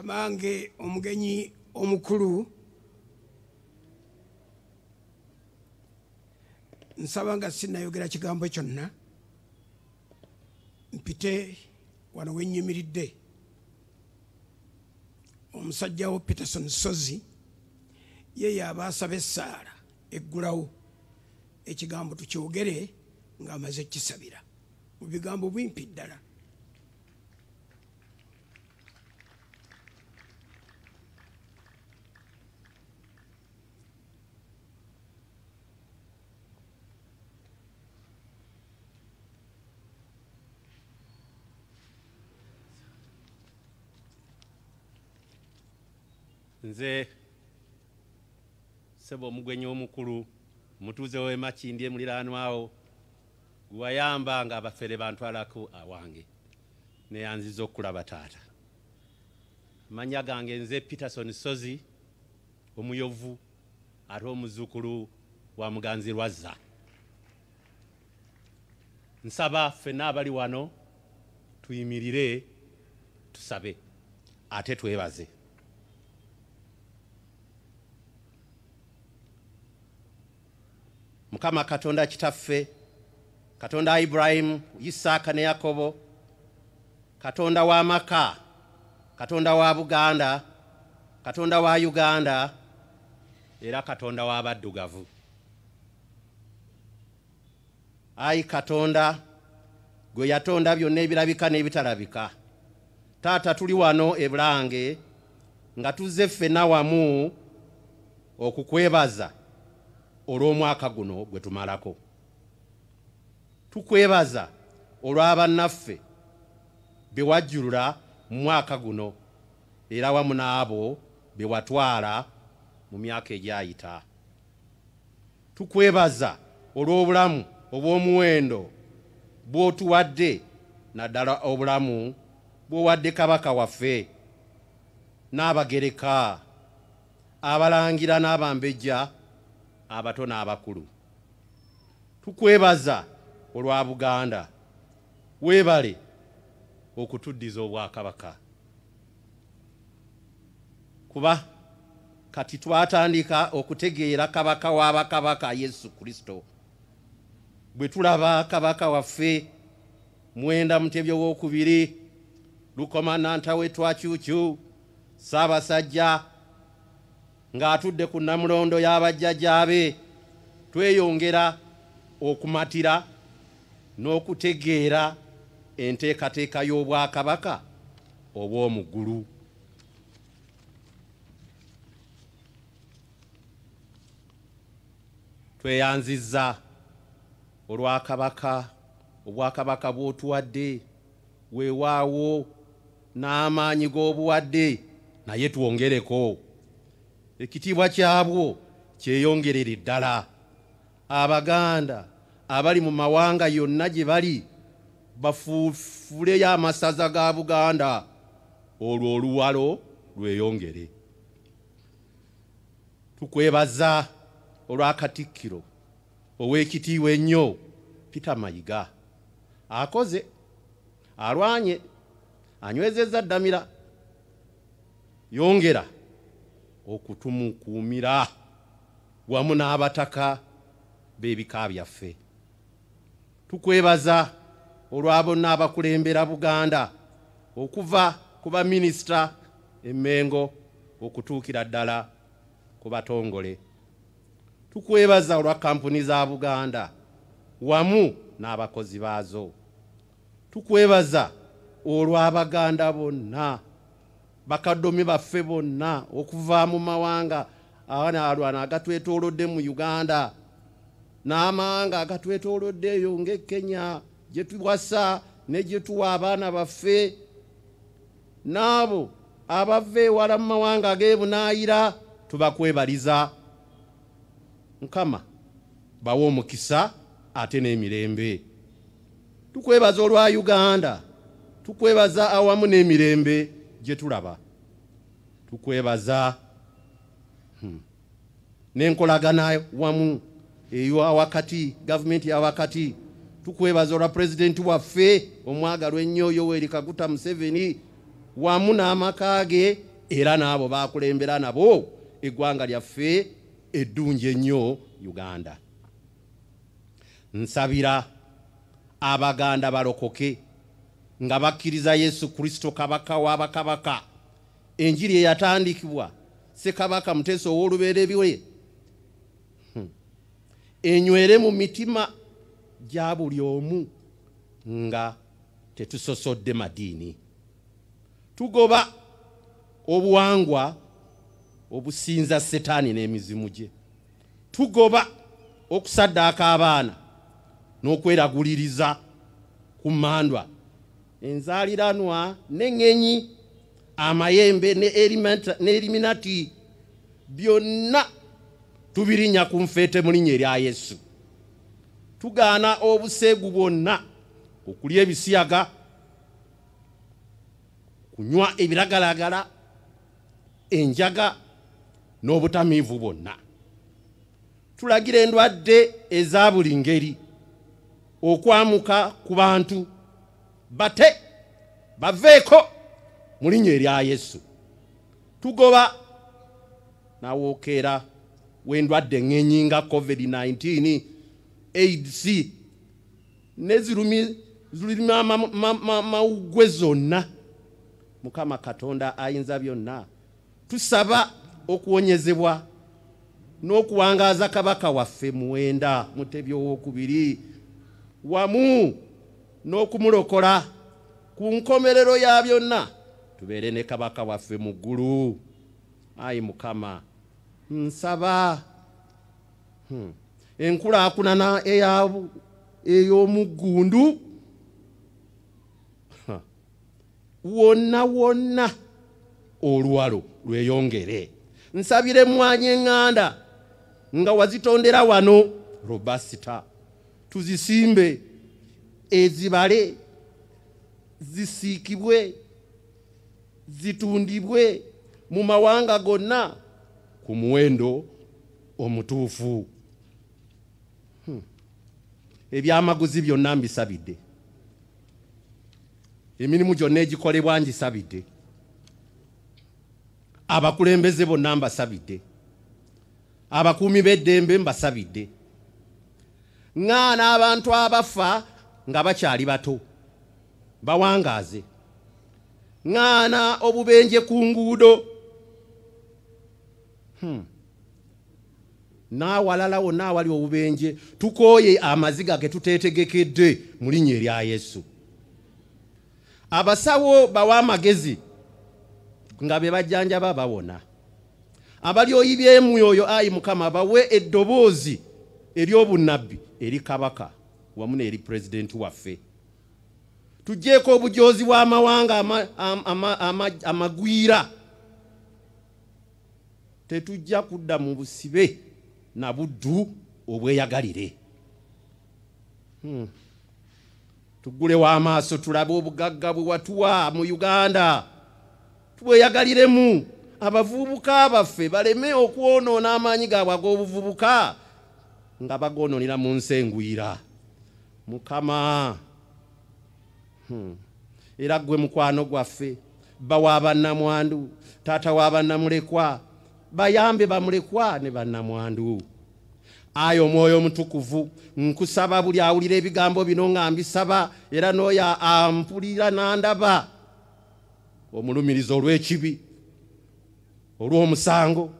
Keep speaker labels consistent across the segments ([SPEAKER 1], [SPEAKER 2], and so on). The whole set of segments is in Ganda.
[SPEAKER 1] kamange omugenyi omukulu nsaba nga sinayogera kigambo kyonna mpite wano wenyimiridde omusajja wo peterson sozi ye yaba asaba essaala eggulawo ekigambo tukyogere ng'amaze kisabira mu bigambo bwimpi ddala
[SPEAKER 2] nze sebo omugwenyi omukulu mutuuze w'e makindi emuliraanwawo gwewayamba nga abafere bantwalako awange neyanziza okulaba taata. Manya gange nze peterson sozi omuyovu ate omuzuukulu wa muganzi lwazza nsaba ffenna abali wano tuyimirire tusabe ate twebaze mukama katonda kitaffe katonda ibulayimu isaaka ne yakobo katonda w'amaka katonda wa buganda katonda wa uganda era katonda w'abaddugavu ayi katonda gwe yatonda byonna ebirabika n'ebitalabika. Taata tuli wano ebulange nga tuzze ffenna wamu okukwebaza olw'omwaka guno gwe tumalako. Tukwebaza olw'abannaffe be wajjulula mu mwaka guno era wamu n'abo be watwala mu myaka egyayita. Tukwebaza olw'obulamu obw'omuwendo bw'otuwadde naddala obulamu bw'owadde kabaka waffe n'abagereka abalangira n'abambejja abato n'abakulu. Tukwebaza olwa buganda. Weebale okutuddiza obwakabaka. Kuba kati twatandika okutegeera kabaka w'abakabaka yesu kristo. Bwe tulaba kabaka waffe mwenda mutebyo wokubiri lukomananta we twakyukyu saabasajja ng'atudde ku namulondo y'abajjajjaabe tweyongera okumatira n'okutegeera enteekateeka y'obwakabaka obw'omu ggulu. Tweyanzizza olwakabaka obwakabaka bw'otuwadde weewaawo n'amaanyi g'obuwadde naye twongereko ekitiibwa kyabwo kyeyongerere ddala. Abaganda abali mu mawanga yonna gye bali bafuufuleyo amasaza ga buganda. Olwo oluwalo lweyongere. Tukwebaza olwakatikkiro ow'ekitiibwa ennyo peter mayiga. Akoze alwanye anywezezza ddamira yongera okutumukuumira wamu n'abataka b'ebika byaffe. Tukwebaza olwa bonna abakulembera buganda okuva ku baminisita emmengo okutuukira ddala ku batongole. Tukwebaza olwa kampuni za buganda wamu n'abakozi baazo. Tukwebaza olw'abaganda bonna bakaddomi baffe bonna okuva mu mawanga alwana agatwetoolodde mu uganda n'amawanga agatwetooloddeeyo ng'e kenya gye tuwasa ne gye tuwa abaana baffe. N'abo abava ewala mu mawanga ag'ebunaayira tubakwebaliza. Mukama bawe omukisa ate n'emirembe. Tukwebaza olwa uganda tukwebaza awamu n'emirembe gye tulaba. Tukwebaza. Hmm. n'enkolagana wamu eyo awakati gavumenti awakati. Tukwebaza olwa pulezidenti waffe omwagalwa ennyo yoweri kaguta museveni wamu n'amaka ge era n'abo bakulembera nabo eggwanga lyaffe eddungi ennyo uganda. Nsabira abaganda balokoke nga bakkiriza yesu kristo kabaka w'abakabaka enjiri eyatandikibwa sekabaka muteesa ow'olubereberye Hmm. enywere mu mitima gya buli omu nga tetusosodde madiini. Tugoba obuwangwa obusinza setaani n'emizimu gye. Tugoba okusaddaaka abaana n'okweraguliriza ku mandwa enzaaliranwa n'eŋŋenyi amayembe ne eliminati byonna tubirinnya ku nfeete mu linnya erya yesu. Tugaana obuseegu bwonna okulya ebisiyaga kunywa ebiragalagala enjaga n'obutamiivu bwonna. Tulagira endwadde eza buli ngeri okwamuka ku bantu bate baveeko mu linnya erya yesu. Tugoba nawookeera w'endwadde eŋŋenyi nga covid-19 aids ne zirumi ziruma mawuggwe zonna. Mukama katonda ayinza byonna. Tusaba okuwonyezebwa n'okuwangaaza kabaka waffe muwenda mutebi owokubiri wamu n'okumulokola ku nkomerero ya byonna. Tubeere ne kabaka waffe mu ggulu. Ayi mukama nsaba. Hmm, enkulaakulana eya- ey'omuggundu wonna wonna olwalo lweyongere. Nsabire emwanyi eŋŋanda nga wazitondera wano. Robasita tuzisimbe ezibale zisiikibwe zitundibwe mu mawanga gonna ku muwendo omutuufu. Hmm. ebyamaguzi byonna mbisabidde. Emirimu gyonna egikolebwa ngisabidde. Abakulembeze bonna mbasabidde. Abakuumi b'eddembe mbasabidde. Ŋŋaana abantu abafa nga bakyali bato. Bawangaaze. Ŋŋaana obubenje ku nguudo. Hmm. n'awalala wonna awali obubenje tukooye amaziga ge tuteetegekedde mu linnya erya yesu. Abasawo bawa amagezi nga be bajjanjaba bawona abalyoyi by'emyoyo ayi mukama bawe eddoboozi ery'obunnabbi eri kabaka wamu n'eri pulezidenti waffe. Ama- ama- ama- ama- amagwira. Tetujja kudda mu busibe na buddu obweyagalire. Hmm. tuggulewo amaaso tulabe obugagga bwe watuwa mu uganda. Tubweyagaliremu. Abavubuka baffe baleme okwonoona amaanyi gaabwe ag'obuvubuka nga bagonoonera mu nsi engwira mukama. Hmm. era gwe mukwano gwaffe bawa bannamwandu taata wa bannamulekwa bayambe bamulekwa ne bannamwandu. Ayi omwoyo omutukuvu nkusaba buli awulira ebigambo bino nga mbisaba era n'oyo ampulira n'andaba. Omulumirizo olw'ekibi olw'omusango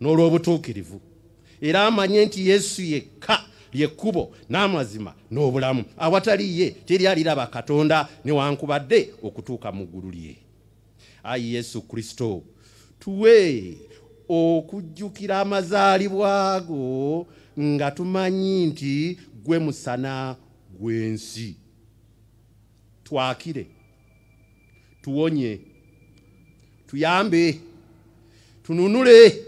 [SPEAKER 2] n'olw'obutuukirivu. Era amanye nti yesu yekka lyekkubo n'amazima n'obulamu. Awatali ye teri aliraba katonda newankubadde okutuuka mu ggulu lye. Ayi yesu kristo tuwe okujjukira amazaalibwa go nga tumanyi nti gwe musana gw'ensi. Twakire tuwonye tuyambe tununule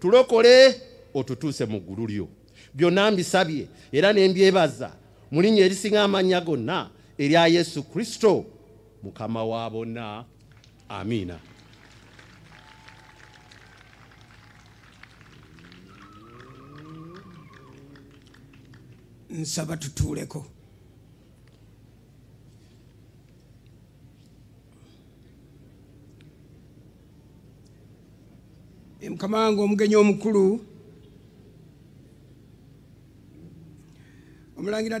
[SPEAKER 2] tulokole otutuuse mu ggulu lyo byonna mbisabye era ne mbyebaza mu linnya erisinga amannya gonna erya yesu kristo mukama wa bonna. Amiina
[SPEAKER 1] nsaba tutuuleko. Mukama wange omugenyi omukulu Lagi